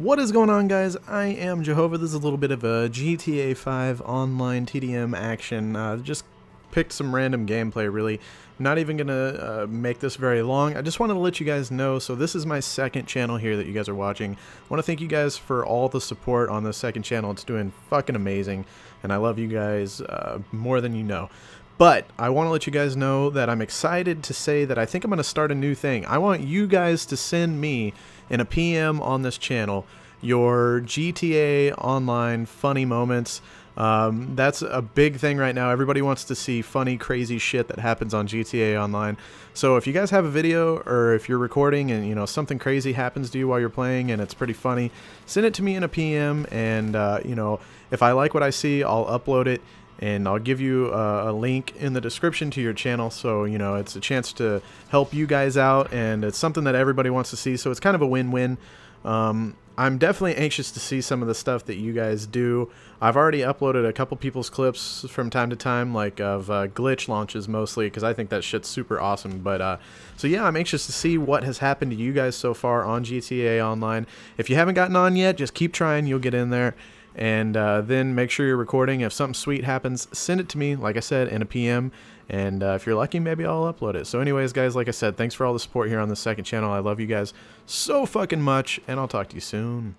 What is going on guys? I am Jahova. This is a little bit of a GTA 5 online TDM action. Uh, just picked some random gameplay really. Not even going to uh, make this very long. I just wanted to let you guys know, so this is my second channel here that you guys are watching. I want to thank you guys for all the support on the second channel. It's doing fucking amazing, and I love you guys uh, more than you know. But I want to let you guys know that I'm excited to say that I think I'm going to start a new thing. I want you guys to send me in a PM on this channel your GTA Online funny moments. Um, that's a big thing right now. Everybody wants to see funny, crazy shit that happens on GTA Online. So if you guys have a video or if you're recording and you know something crazy happens to you while you're playing and it's pretty funny, send it to me in a PM. And uh, you know if I like what I see, I'll upload it and I'll give you a, a, link in the description to your channel so you know it's a chance to help you guys out and it's something that everybody wants to see so it's kind of a win-win um, I'm definitely anxious to see some of the stuff that you guys do. I've already uploaded a couple people's clips from time to time, like of uh, glitch launches mostly, because I think that shit's super awesome. But uh, so yeah, I'm anxious to see what has happened to you guys so far on GTA Online. If you haven't gotten on yet, just keep trying. You'll get in there and uh, then make sure you're recording. If something sweet happens, send it to me, like I said, in a PM. And uh, if you're lucky, maybe I'll upload it. So anyways, guys, like I said, thanks for all the support here on the second channel. I love you guys so fucking much, and I'll talk to you soon.